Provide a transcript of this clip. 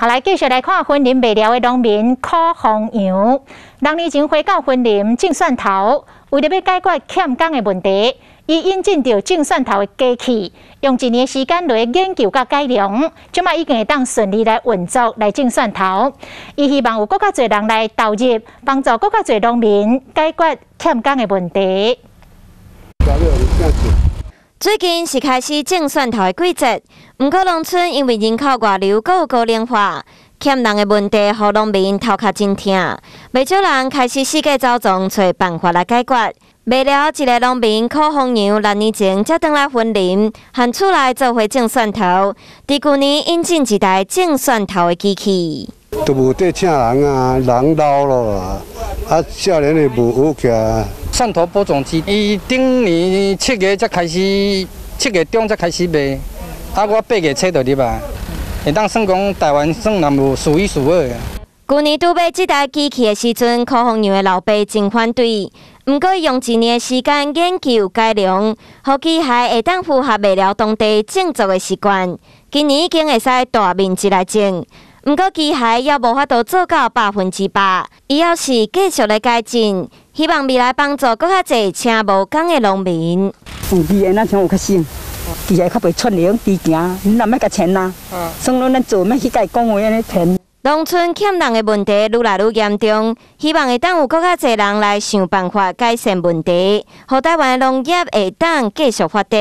好，来继续来看婚林未了的农民苦红羊。六年前回到婚林种蒜头，为了要解决欠耕的问题，伊引进到种蒜头的机器，用一年时间来研究甲改良，即卖已经会当顺利来运作来种蒜头。伊希望有更加侪人来投入，帮助更加侪农民解决欠耕的问题。最近是开始种蒜头的季节，毋过农村因为人口外流、有高龄化、欠人的问题，互农民头壳真痛。未少人开始四界走动，找办法来解决。未了一个农民靠红牛六年前才倒来分林，喊厝内做伙种蒜头。伫去年引进一台种蒜头的机器，都无得请人啊，人老了，啊，少年的无好起。蒜头播种机，伊顶年七月才开始，七月中才开始卖，啊，我八月初就入啊，会当算讲台湾算南部数一数二的。去年拄买这台机器的时阵，烤红牛的老爸真反对，毋过用一年时间研究改良，好机械会当符合未了当地种植的习惯，今年已经会使大面积来种。毋过机械也无法度做到百分之百，伊要是继续来改进，希望未来帮助更较侪请无工的农民。有机械咱像有较省，机械较袂出粮，低行，你若要甲钱呐？算了，咱做，莫去甲伊讲话安尼骗。农村欠人的问题愈来愈严重，希望会当有更较侪人来想办法改善问题，让台湾农业会当继续发展。